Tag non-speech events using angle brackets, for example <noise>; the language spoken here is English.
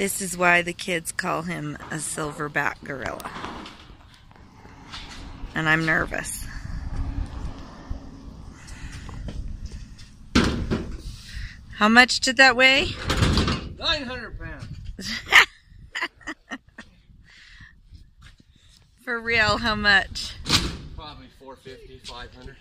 This is why the kids call him a silverback gorilla. And I'm nervous. How much did that weigh? 900 pounds. <laughs> For real, how much? Probably 450, 500.